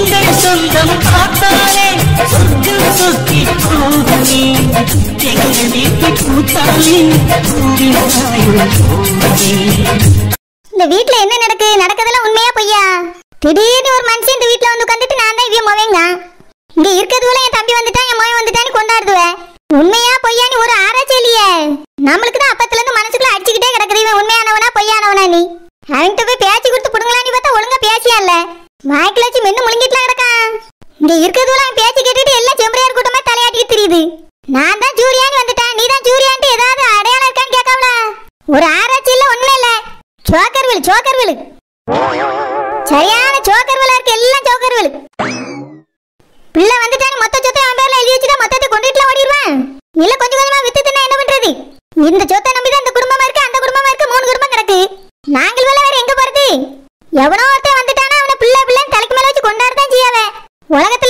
எங்கள் சொந்தம் பார்த்தாலே சொர்க்கம் சொத்தி போகவே எங்கள் வீட்டு இந்த வீட்ல என்ன நடக்கு? நடக்கதெல்லாம் உண்மையா பொய்யா? திடீர்னு ஒரு மனுஷன் இந்த வீட்ல வந்து உட்காந்துட்டு நான் தான் இவ்வளவு மொவைங்க இங்க இருக்கிறதுல என் தம்பி வந்துட்டான் என் மகன் வந்துட்டான்னு கொண்டாடுதுவேன் உண்மையா பொய்யான்னு ஒரு ஆராய்ச்சி இல்லையே. நம்மளுக்கு தான் அப்பத்துல இருந்து மனசுக்குள்ள அடிச்சுக்கிட்டே கிடக்குது இவன் உண்மையானவனா பொய்யானவனா நீ. அவன்கிட்ட போய் பேச்சு கொடுத்து புடுங்களான்னு பார்த்தா ஒழுங்கா பேசியா இல்ல? வாய்க்குல வச்சு மென்னு முழுங்கிட்டுலாம் கிடக்கான் இங்க இருக்கிறதுல அவன் பேச்சு கேட்டுட்டு எல்லாம் செம்பரையார் கூட்டமா தலையாட்டிட்டு தெரியுது. நான் தான் ஜூரியான்னு வந்துட்டேன். நீ தான் ஜூரியான்ட்டு ஏதாவது அடையாளம் இருக்கான்னு கேட்காமல? ஒரு ஆராய்ச்சி இல்ல ஒண்ணும் இல்ல. சோக்கர் விழு சோக்கர் விழு சரியான சோக்கர் விழா இருக்கு எல்லாம் சோக்கர் விழு பிள்ளை வந்துட்டான்னு மொத்த சொத்தை அவன் பேர்ல எழுதி வச்சுட்டா மொத்தத்தை கொண்டுட்டுலாம் ஓடிடுவேன். இல்ல கொஞ்சம் கொஞ்சமா வித்து தின்னா என்ன பண்றது? இந்த சொத்தை இந்த What.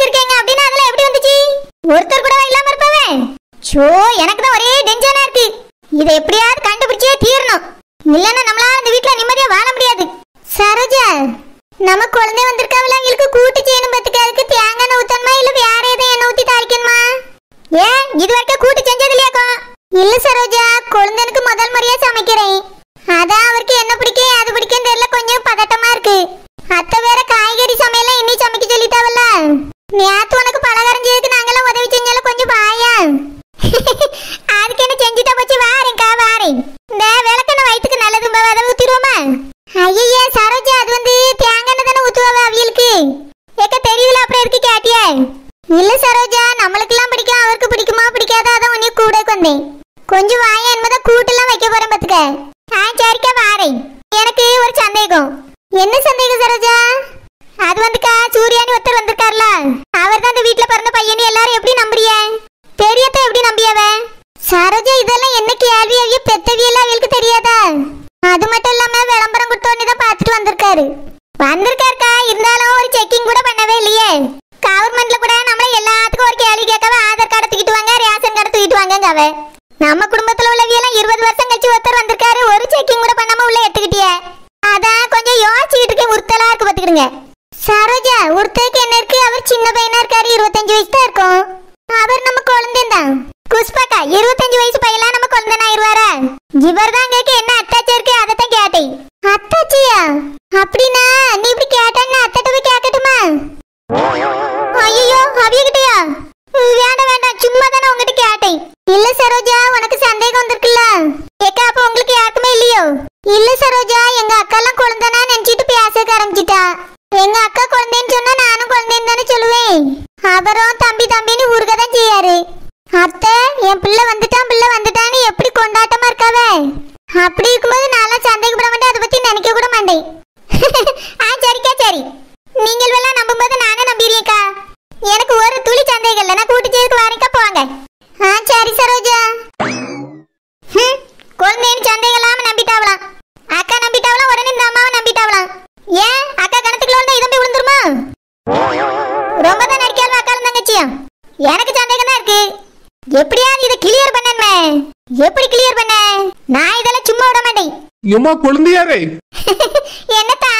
வச்சிருக்கீங்க அப்படின்னா அதெல்லாம் எப்படி வந்துச்சு? ஒருத்தர் கூட இல்லாம இருப்பவன். ஷோ எனக்கு தான் ஒரே டென்ஷனா இருக்கு. இதை எப்படியாவது கண்டுபிடிச்சே தீரணும். இல்லைன்னா நம்மளால இந்த வீட்டுல நிம்மதியா வாழ முடியாது. சரோஜா நம்ம குழந்தை வந்திருக்காவில அவங்களுக்கு கூட்டு செய்யணும் பத்துக்கு. அதுக்கு தேங்காய் ஊத்தணுமா? இல்ல வேற எதை எண்ணெய் ஊத்தி தாளிக்கணுமா? ஏன்? இது வரைக்கும் கூட்டு செஞ்சது இல்லையாக்கோ இல்ல சரோஜா குழந்தைனுக்கு முதல் முறையா சமைக்கிறேன். அதான் அவருக்கு என்ன பிடிக்கும் அது பிடிக்கும் தெரியல கொஞ்சம் பதட்டமா இருக்கு. அத்தை வேற காய்கறி சமையல இன்னி சமைக்க சொல்லிட்டாவல்ல. நேத்து உனக்கு பலகாரம் செய்யறதுக்கு இருபத்தஞ்சு வயசு தான் இருக்கும். அவர் நம்ம குழந்தைதான். குஷ்பாக்கா இருபத்தஞ்சு வயசு பையலாம் நம்ம குழந்தை ஆயிருவாரா இவர் தான் கேட்க என்ன அத்தாச்சி இருக்கு அதைத்தான் கேட்டேன். அத்தாச்சியா? அப்படின்னா நீ இப்படி கேட்டேன்னு அத்தட்ட போய் கேட்கட்டுமா ஐயோ அவியகிட்டயா? வேண்டாம் வேண்டாம் சும்மா தானே உங்ககிட்ட கேட்டேன். இல்ல சரோஜா உனக்கு சந்தேகம் வந்திருக்குல்ல? கேட்க அப்ப உங்களுக்கு யாருக்குமே இல்லையோ? இல்ல சரோஜா எங்க அக்கா எல்லாம் குழந்தைனா நினைச்சிட்டு பேச ஆரம்பிச்சிட்டா எங்க அக்கா குழந்தைன்னு சொன்னா நானும் குழந்தைன்னு தானே சொல்லுவேன் அவரும் தம்பி தம்பின்னு ஊருக தான் செய்யாரு. அத்தை என் பிள்ளை வந்துட்டான் பிள்ளை வந்துட்டான்னு எப்படி கொண்டாட்டமா இருக்காவே? அப்படி இருக்கும்போது நான்லாம் சந்தேகப்பட மாட்டேன் அதை பத்தி நினைக்க கூட மாட்டேன். ஆ சரிக்கா சரி. நீங்கள் எல்லாம் நம்பும்போது நானே நம்பிடுறேன்க்கா. எனக்கு ஒரு துளி சந்தேகம் இல்லை. நான் கூட்டி செய்துக்கு வாரிக்கா போவாங்க எனக்கு சந்தேகம் தான் இருக்கு. எப்படியாவது இதை கிளியர் பண்ணணுமே. எப்படி கிளியர் பண்ண? நான் இதெல்லாம் சும்மா விட மாட்டேன். ஏம்மா குழந்தையாரே? என்னத்தா?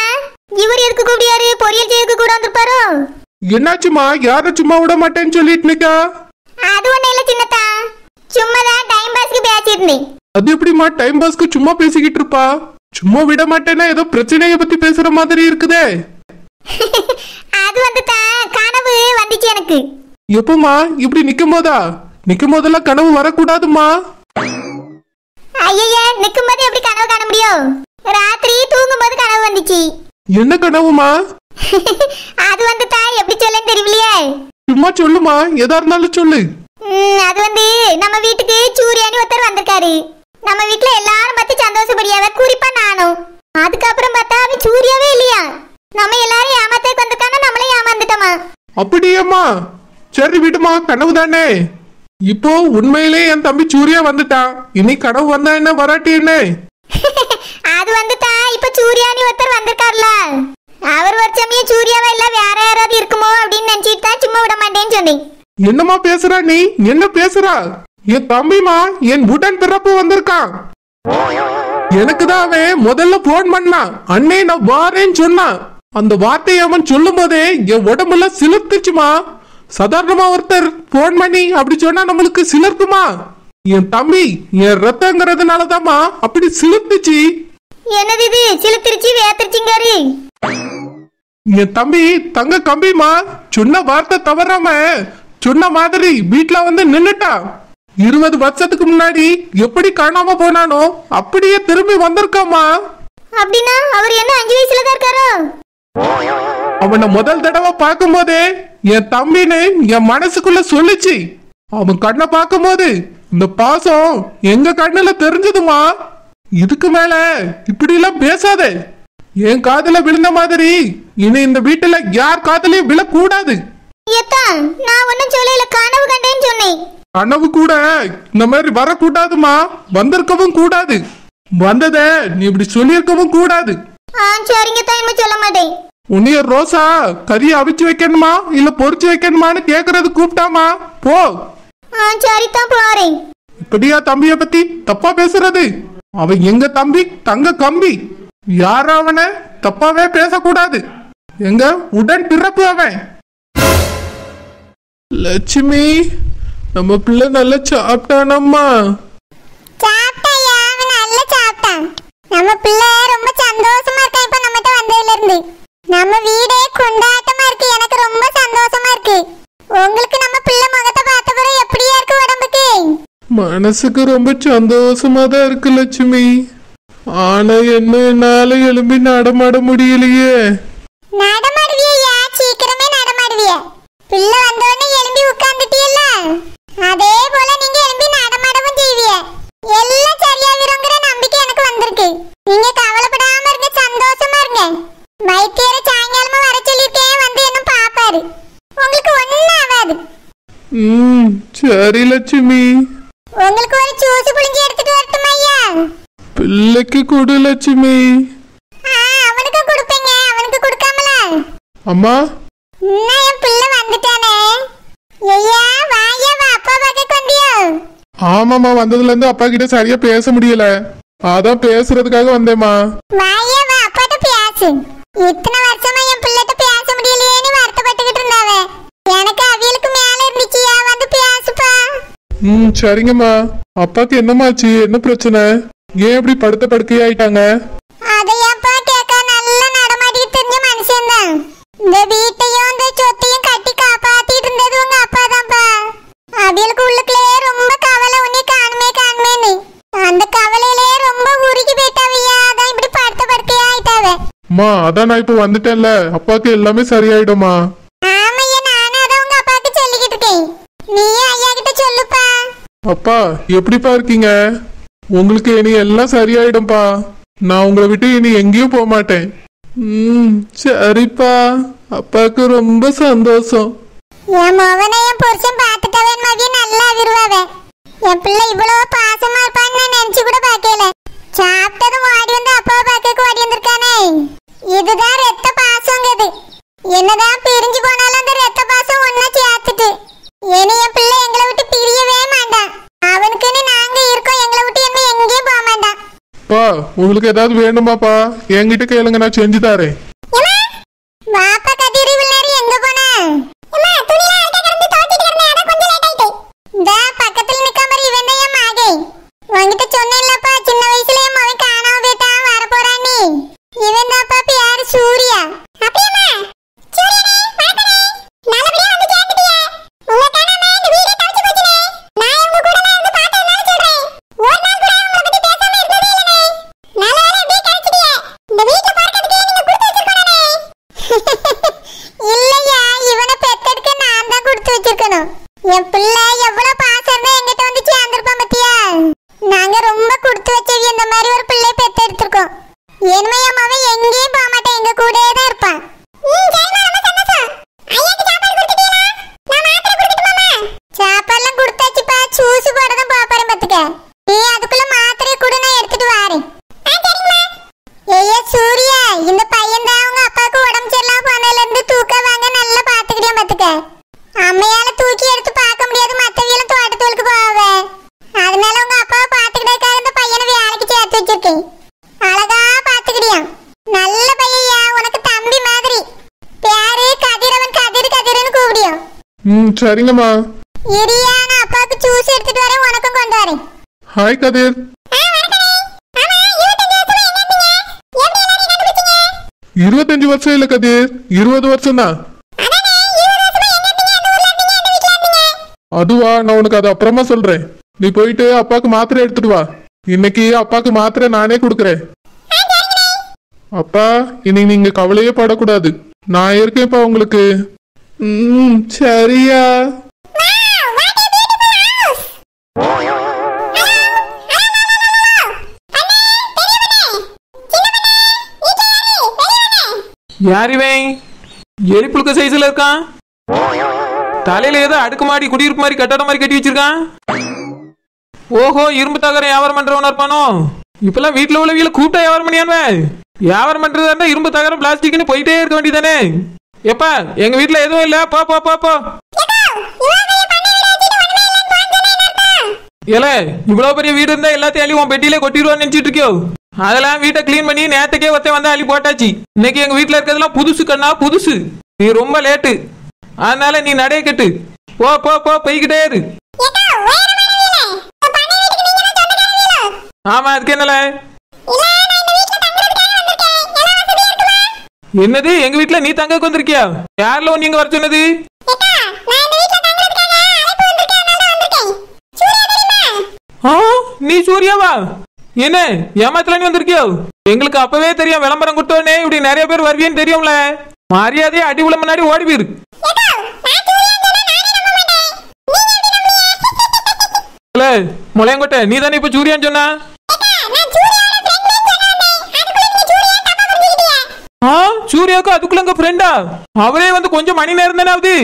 இவர் எதுக்கு கூப்பிடியாரு பொரியல் செய்யறதுக்கு கூட வந்திருப்பாரோ? என்னாச்சுமா யார சும்மா விட மாட்டேன்னு சொல்லிட்டு நிக்கா? அது ஒண்ணு இல்ல சின்னத்தா. சும்மா தான் டைம் பாஸ்க்கு பேசியிருந்தேன். அது எப்படிம்மா? டைம் பாஸ்க்கு சும்மா பேசிக்கிட்டு இருப்பா? சும்மா விட மாட்டேன்னா ஏதோ பிரச்சனைய பத்தி பேசுற மாதிரி இருக்குதே. அது வந்து தான் கனவு வந்துச்சு எனக்கு. எப்பமா? இப்படி நிக்கும் போதா நிக்கும் போதெல்லாம் கனவு வரக்கூடாதுமா? ஐயய்ய நிக்கும் போது எப்படி கனவு காண முடியும்? ராத்திரி தூங்கும் போது கனவு வந்துச்சு. என்ன கனவுமா? அது வந்து தான் எப்படி சொல்லன்னு தெரியலையே சும்மா சொல்லுமா? எதா இருந்தாலும் சொல்லு. அது வந்து நம்ம வீட்டுக்கு சூர்யானி ஒருத்தர் வந்திருக்காரு. நம்ம வீட்ல எல்லாரும் பார்த்து சந்தோஷப்படியாவ குறிப்பா நானும். அதுக்கப்புறம் பார்த்தா அவன் சூர்யாவே இல்லையா? நம்ம எல்லாரும் ஏமாத்தக்கு வந்திருக்கான? நம்மளே ஏமாந்துட்டோமா? அப்படியேம்மா? சரி விடுமா கனவு தானே? இப்போ உண்மையிலே என் தம்பி சூர்யா வந்துட்டான். இனி கனவு வந்தா என்ன வராட்டி என்ன? அது வந்துட்டா இப்ப சூர்யானி ஒருத்தர் வந்திருக்கார்ல. அவர் ஒரு சமயம் சூர்யாவா இல்ல வேற யாராவது இருக்குமோ அப்படின்னு நினைச்சிட்டு தான் சும்மா விட மாட்டேன்னு சொன்னேன். என்னம்மா பேசுறா நீ? என்ன பேசுறா? என் தம்பிமா என் உடன் பிறப்பு வந்திருக்கான். எனக்கு தான் அவன் முதல்ல போன் பண்ணான். அண்ணே நான் வாரேன்னு சொன்னான். அந்த வார்த்தையை அவன் சொல்லும் போதே என் உடம்புல சிலிர்த்துச்சுமா? சாதாரணமா ஒருத்தர் போன் பண்ணி அப்படி சொன்னா நம்மளுக்கு சிலிர்க்குமா? என் தம்பி என் ரத்தங்கிறதுனாலதாம்மா அப்படி சிலிர்த்துச்சு. என்னது இது சிலுத்திருச்சு வேத்திருச்சுங்காரு. என் தம்பி தங்க கம்பிமா சொன்ன வார்த்தை தவறாம சொன்ன மாதிரி வீட்ல வந்து நின்னுட்டான் இருபது வருஷத்துக்கு முன்னாடி எப்படி காணாம போனானோ அப்படியே திரும்பி வந்திருக்காமா அப்படின்னா அவர் என்ன அஞ்சு வயசுல தான் இருக்காரோ? அவனை முதல் தடவை பார்க்கும் போதே என் தம்பின்னு என் மனசுக்குள்ள சொல்லுச்சு. அவன் கண்ணை பார்க்கும் போது இந்த பாசம் எங்க கண்ணுல தெரிஞ்சதுமா? இதுக்கு மேல இப்படி எல்லாம் பேசாதே. என் காதுல விழுந்த மாதிரி இனி இந்த வீட்டுல யார் காதுலயும் விழக்கூடாது. நான் ஒன்னும் சொல்லல கனவு கண்டேன்னு சொன்னேன். கனவு கூட இந்த மாதிரி வரக்கூடாதுமா? வந்திருக்கவும் கூடாது. வந்தத நீ இப்படி சொல்லியிருக்கவும் கூடாது. சரிங்க தான் சொல்ல மாட்டேன். உன்னைய ரோசா கறியை அவிச்சு வைக்கணுமா? இல்ல பொரிச்சு வைக்கணுமான்னு கேக்குறது கூப்பிட்டாமா? போ. ஆ சரி தான் போறேன். இப்படியா தம்பிய பத்தி தப்பா பேசுறது? அவன் எங்க தம்பி? தங்க கம்பி. யாரும் அவனை? தப்பாவே பேசக்கூடாது. எங்க? உடன் பிறப்பு அவன். லட்சுமி நம்ம பிள்ளை நல்லா சாப்பிட்டானம்மா. சாப்பிட்டாயா? அவன் நல்லா சாப்பிட்டான். நம்ம பிள்ளை ரொம்ப சந்தோஷமா இருக்கான் இப்ப நம்மகிட்ட வந்ததுல இருந்து. நம்ம வீடே கொண்டாட்டமா இருக்கு. எனக்கு ரொம்ப சந்தோஷமா இருக்கு. உங்களுக்கு நம்ம பிள்ளை முகத்தை பார்த்த பிறகு எப்படியா இருக்கு உடம்புக்கு? மனசுக்கு ரொம்ப சந்தோஷமா தான் இருக்கு லட்சுமி. ஆனா என்ன என்னால எழும்பி நடமாட முடியலையே. நடமாடுவியா சீக்கிரமே நடமாடுவிய பிள்ளை வந்த உடனே எழும்பி உட்கார்ந்துட்டியல்ல அதே போல நீங்க எழும்பி நடமாடவும் செய்விய எல்லாம் சரியாகிருங்கிற நம்பிக்கை எனக்கு வந்திருக்கு நீங்க கவலைப்படாம இருங்க சந்தோஷமா இருங்க வைத்தியர சாயங்காலமா வர சொல்லியிருக்கேன் வந்து என்ன பாப்பாரு உங்களுக்கு ஒண்ணும் ஆகாது ம் சரி லட்சுமி உங்களுக்கு ஒரு ஜூஸ் புளிஞ்சு எடுத்துட்டு வரட்டுமா ஐயா? பிள்ளைக்கு கொடு லட்சுமி. அவனுக்கு கொடுப்பீங்க. அவனுக்கு கொடுக்காமல? அம்மா? இன்னும் என் பிள்ளை வந்துட்டானே. ஐயா வாயா வா அப்பா பார்க்க வந்தியோ ஆமாம்மா வந்ததுல இருந்து அப்பா கிட்ட சரியா பேச முடியல. அதான் பேசுறதுக்காக வந்தேம்மா. வாயா வா அப்பாட்ட பேசு. இத்தனை வருஷமா என் பிள்ளைகிட்ட பேச முடியலையேன்னு வருத்தப்பட்டுக்கிட்டு இருந்தாவ. எனக்கு அவியலுக்கு ம் சரிங்கம்மா. அப்பாக்கு என்னமாச்சு என்ன பிரச்சனை? ஏன் இப்படி படுத்த படுக்கையாயிட்டாங்க? அதையப்பா கேட்க நல்லா நடமாட்டிட்டு தெரிஞ்ச மனுஷன்தான் இந்த வீட்டையும் இந்த சொத்தையும் கட்டி காப்பாத்திட்டு இருந்தது உங்க அப்பா தான்ப்பா. அவியலுக்கு உள்ளுக்குள்ளே ரொம்ப கவலை உன்னை காணுமே காணுமேன்னு. அந்த கவலையிலே ரொம்ப உருகி போயிட்டாவையா? அதான் இப்படி படுத்த படுக்கையா ஆயிட்டாவ அம்மா அதான் நான் இப்ப வந்துட்டேன்ல. அப்பாக்கு எல்லாமே சரியாயிடுமா ஆமையா நானும் அதான் உங்க அப்பாவுக்கு சொல்லிக்கிட்டு இருக்கேன். நீயும் ஐயா கிட்ட சொல்லுப்பா. அப்பா. எப்படிப்பா இருக்கீங்க? உங்களுக்கு இனி எல்லாம் சரியாயிடும்பா. நான் உங்களை விட்டு இனி எங்கேயும் போக மாட்டேன். ம் சரிப்பா. அப்பாவுக்கு ரொம்ப சந்தோஷம். என் மகனை என் புருஷன் பார்த்துட்டவன் மதிய நல்லா விருவாவ என் பிள்ளை இவ்வளவு பாசமா இருப்பான்னு நான் நினைச்சு கூட பார்க்கல. சாப்பிட்டதும் ஓடி வந்து அப்பாவை பார்க்க ஓடி வந்திருக்கானே. இதுதான் ரத்த பாசங்கிறது. என்னதான் பிரிஞ்சு போனாலும் அந்த ரத்த பாசம் ஒன்னா சேர்த்துட்டு. இனி என் பிள்ளை எங்களை விட்டு பிரியவே மாட்டான் பா உங்களுக்கு ஏதாவது வேணுமாப்பா என்கிட்ட கேளுங்க நான் செஞ்சு தரேன் ஏம்மா, வாப்பா கதிரி வில்லாரி எங்க போன அம்மா துணிலாம் அழுக்க கிடந்து துவைச்சிட்டு கிடந்தேன் அதான் கொஞ்சம் லேட் ஆயிட்டு இந்த பக்கத்துல நிக்காம இவன் தான் என் மகே உன்கிட்ட சொன்னேன்லப்பா சின்ன வயசுல என் மகன் காணாம போயிட்டான் வர போறான்னு இவன் தான்ப்பா பேரு சூர்யா அப்படியாம்மா சூரியனே வணக்கனே நல்லபடியா வந்து சேர்ந்துட்டியே உங்க காணாம இந்த வீடே தவிச்சு போச்சுனே நான் உங்க கூட நான் இருந்து பார்த்ததுனால சொல்றேன் ஒரு நாள் கூட உங்களை பத்தி பேசாம இருந்ததே இல்லனே நல்ல வேளை எப்படியே கிடைச்சிட்டியே இந்த வீட்ல பார்க்கறதுக்கே நீங்க கொடுத்து வச்சிருக்கணும்னே இல்லையா இவனை பெத்தெடுக்க நான் தான் கொடுத்து வச்சிருக்கணும் என் பிள்ளை எவ்வளவு பாசம் இருந்தா என்கிட்ட வந்து சேர்ந்திருப்பான் பத்தியா நாங்க ரொம்ப கொடுத்து வச்சவி இந்த மாதிரி ஒரு பிள்ளை பெத்தெடுத்திருக்கோம் இனிமே என் மகன் எங்கேயும் போக மாட்டான் எங்க கூடயே தான் இருப்பான் ம், சரிம்மா, ரொம்ப சந்தோஷம். ஐயாக்கு சாப்பாடு ம் சரிங்கம்மா இரியா நான் அப்பாவுக்கு ஜூஸ் எடுத்துட்டு வரேன் உனக்கும் கொண்டு வரேன். ஹாய் கதிர். இருபத்தஞ்சு வருஷம் இல்ல கதிர். இருபது வருஷம் தான் அதுவா நான் உனக்கு அது அப்புறமா சொல்றேன். நீ போயிட்டு அப்பாக்கு மாத்திரை எடுத்துட்டு வா. இன்னைக்கு அப்பாக்கு மாத்திரை நானே கொடுக்கறேன். அப்பா இனி நீங்க கவலையே படக்கூடாது. நான் இருக்கேன்ப்பா உங்களுக்கு. ம் சரியா? யார் இவன்? எலிப்புழுக்க சைஸ்ல இருக்கான்? தலையில ஏதோ அடுக்குமாடி குடியிருப்பு மாதிரி கட்டடம் மாதிரி கட்டி வச்சிருக்கான்? ஓஹோ இரும்பு தகர வியாபாரம் பண்றவனா இருப்பானோ? இப்பெல்லாம் வீட்டுல உள்ளவங்கள கூப்பிட்டா வியாபாரம் பண்ணியான்வன் வியாபாரம் பண்றதா இருந்தா இரும்பு தகரம் பிளாஸ்டிக்னு போயிட்டே இருக்க வேண்டியதானே எப்பா எங்க வீட்டுல எதுவும் இல்ல? போ போ போ போ. ஏல இவ்வளவு பெரிய வீடு இருந்தா எல்லாத்தையும் அள்ளி உன் பெட்டியில கொட்டிடுவான்னு நினைச்சிட்டு இருக்கியோ? அதெல்லாம் வீட்டை க்ளீன் பண்ணி நேத்துக்கே ஒருத்தன் வந்து அள்ளி போட்டாச்சு. இன்னைக்கு எங்க வீட்டுல இருக்கிறதெல்லாம் புதுசு கண்ணா புதுசு. நீ ரொம்ப லேட்டு அதனால நீ நடைய கெட்டு. போ போ போ போய்கிட்டே இரு. ஆமா அதுக்கு என்னல? என்னது? எங்க வீட்டுல நீ தங்கக்கு வந்திருக்கியா யார்ல நீங்க வர சொன்னது? நீ சூர்யாவா? என்ன ஏமாத்தல நீ வந்திருக்கியோ? எங்களுக்கு அப்பவே தெரியும் விளம்பரம் கொடுத்தோடனே இப்படி நிறைய பேர் வருவியன்னு தெரியும்ல. மரியாதையா அடி உள்ள முன்னாடி ஓடி போயிரு இல்ல முளையங்கொட்டை நீ தானே இப்ப சூரியான்னு சொன்ன? ஆ சூர்யாவுக்கு அதுக்குள்ள உங்க ஃப்ரெண்டா அவரே வந்து கொஞ்சம் மணி நேரம் தானே ஆகுது?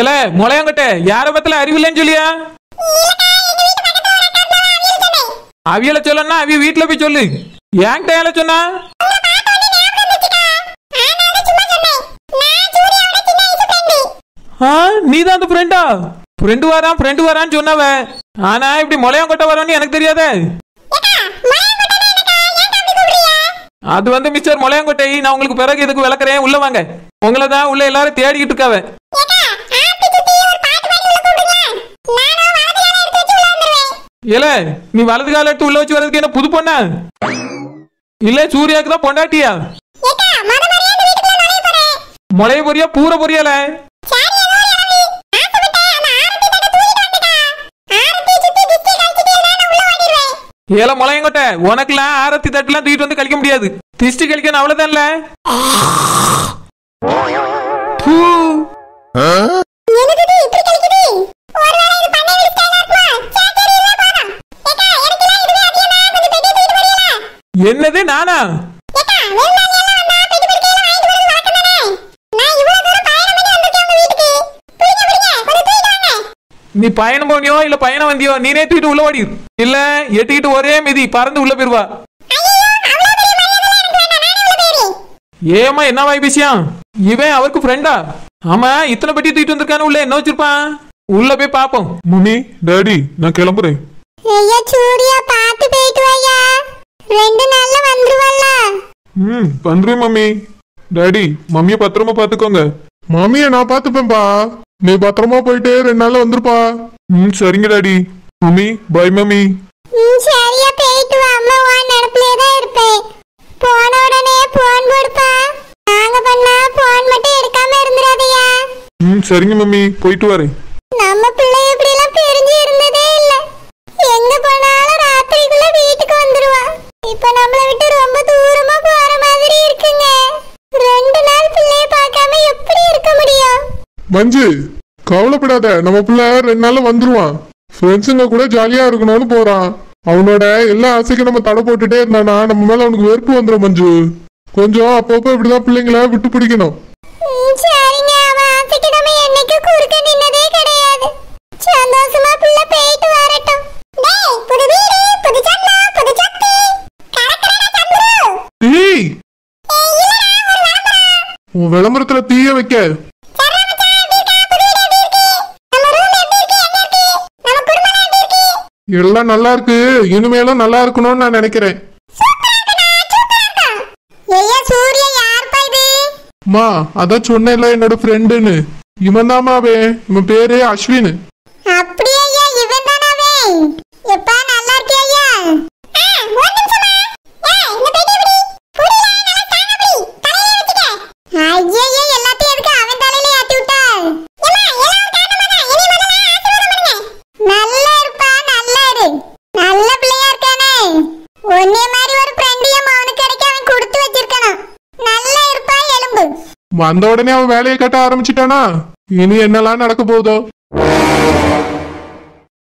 ஏல முளையங்கொட்டை யார பத்தில அறிவில்லைன்னு சொல்லியா? அவியல சொல்லனா அவிய வீட்டுல போய் சொல்லு. ஏன்கிட்ட ஏல சொன்னா? நீ தான் அந்த ஃப்ரெண்டா ஃப்ரெண்டு வரான் ஃப்ரெண்டு வரான்னு சொன்னவ. ஆனா இப்படி முளையங்கொட்டை வரான்னு எனக்கு தெரியாதே. அது வந்து மிஸ்டர் முளையங்கொட்டை நான் உங்களுக்கு பிறகு இதுக்கு விளக்குறேன்? உள்ள வாங்க. உங்களை தான் உள்ள எல்லாரும் தேடிக்கிட்டு இருக்காவ ஏல நீ வலது கால எடுத்து உள்ள வச்சு வர்றதுக்கு என்ன புது பொண்ணா? இல்ல சூர்யாவுக்கு தான் பொண்டாட்டியா? முளைய பொரியா பூர பொரியால ஏல முளையங்கொட்டை உனக்குலாம் ஆரத்தி தட்டுலாம் தூக்கிட்டு வந்து கழிக்க முடியாது. திஷ்டி கழிக்கணும் அவ்வளவுதான்ல. என்னது நானா? நீ பயணம் போனியோ இல்ல பயணம் வந்தியோ நீனே தூக்கிட்டு உள்ள ஓடி. இல்ல எட்டிக்கிட்டு ஒரே மிதி பறந்து உள்ள போயிருவா. ஏமா என்ன வாய் விஷயம் இவன் அவருக்கு ஃப்ரெண்டா ஆமா இத்தனை பெட்டி தூக்கிட்டு வந்திருக்கானு உள்ள என்ன வச்சிருப்பான்? உள்ள போய் பாப்போம் மம்மி டாடி நான் கிளம்புறேன். ஐயா சூர்யா பார்த்து போயிட்டு வாயா ரெண்டு நாள்ல வந்துருவல்ல ம் பண்றேன் மம்மி. டாடி மம்மிய பத்திரமா பாத்துக்கோங்க மம்மிய நான் பாத்துப்பேன்பா நீ பத்திரமா போயிட்டு ரெண்டு நாள்ல வந்துருப்பா. ம் சரிங்க டாடி. Mummy by mummy. ம் சரியா போயிட்டு வா. அம்மா உன் நினப்பிலே தான் இருப்பேன். போன உடனே போன் கொடுப்பா நாங்க பண்ணா போன் மட்டும் எடுக்காம இருந்துடாதயா. ம் சரிங்க மம்மி. போயிட்டு வரேன். நம்ம பிள்ளை இப்படி எல்லாம் பிரிஞ்சு இருந்ததே இல்ல. எங்க போனாலும் ராத்திரிக்குள்ள வீட்டுக்கு வந்துருவா. இப்ப நம்மள விட்டு ரொம்ப தூரமா போற மாதிரி இருக்குங்க. ரெண்டு நாள் பிள்ளைய பார்க்காம எப்படி இருக்க முடியும்? மஞ்சு கவலைப்படாத. நம்ம பிள்ளை ரெண்டு நாள்ல வந்துருவான். ஃப்ரெண்ட்ஸுங்க கூட ஜாலியா இருக்கணும்னு போறான். அவனோட எல்லா ஆசைக்கும் நம்ம தடை போட்டுட்டே இருந்தானா நம்ம மேல அவனுக்கு வெறுப்பு வந்துடும் மஞ்சு. கொஞ்சம் அப்பப்போ இப்படிதான் பிள்ளைங்கள விட்டு பிடிக்கணும். ம், சரிங்க. அவன் ஆசைக்கு எல்லாம் நல்லா இருக்கு. இனிமேலும் நல்லா இருக்கணும்னு நான் நினைக்கிறேன். அம்மா அதான் சொன்னேன்ல என்னோட ஃப்ரெண்டுன்னு இவன் தாமா இவன் பேரே அஸ்வின். வந்த உடனே அவன் வேலையை கட்ட ஆரம்பிச்சிட்டானா? இனி என்னெல்லாம் நடக்க போகுதோ?